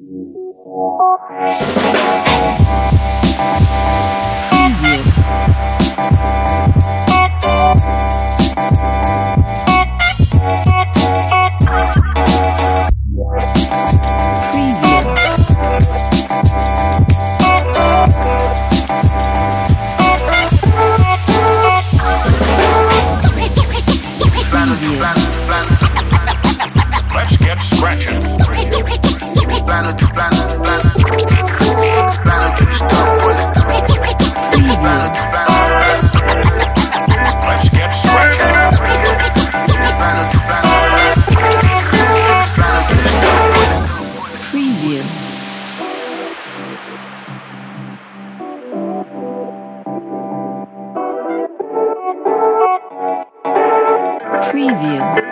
Let's Preview.